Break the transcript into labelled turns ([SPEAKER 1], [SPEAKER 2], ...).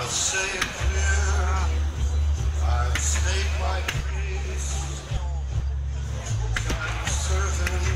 [SPEAKER 1] I'll save it. I'll my case. I'm serving.